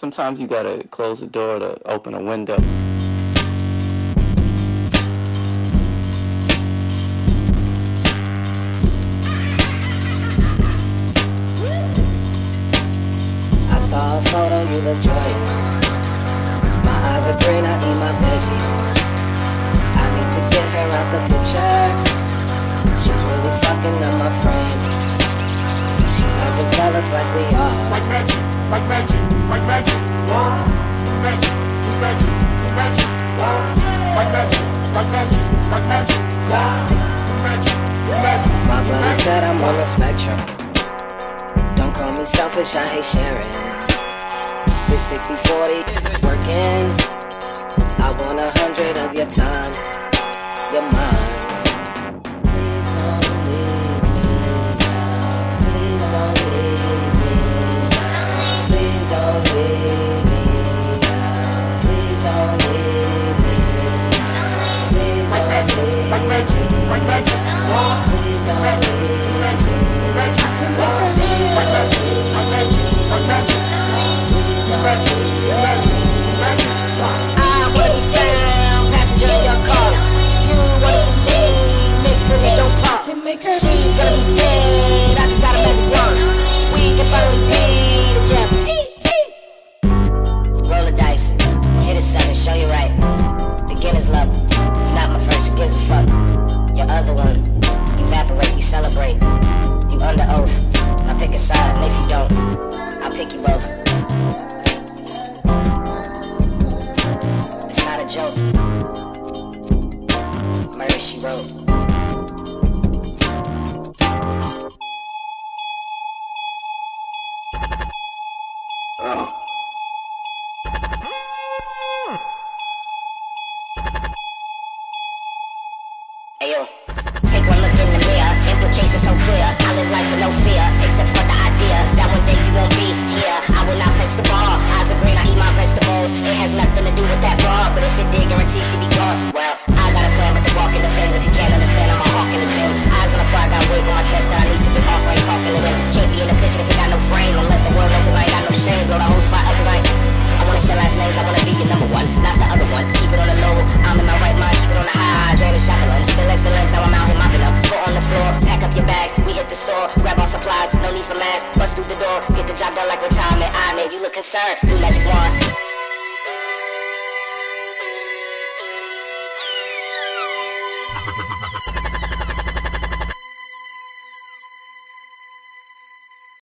Sometimes you gotta close the door to open a window. I saw a photo, you look joyous. My eyes are green, I eat my veggies. I need to get her out the picture. She's really fucking up my frame. She's not developed like we are like magic, like magic. Magic, magic, magic, magic, magic, magic. Magic, magic. My brother said I'm on the spectrum. Don't call me selfish, I hate sharing. This 60 40 working. I want a hundred of your time, your mind. magic, one magic, always, always. she wrote. Take one look in the mirror, implications so clear. I live life with no fear, except for the idea that one bust through the door, get the job done like retirement. I made you look concerned, Do magic wand. Ha ha ha ha ha.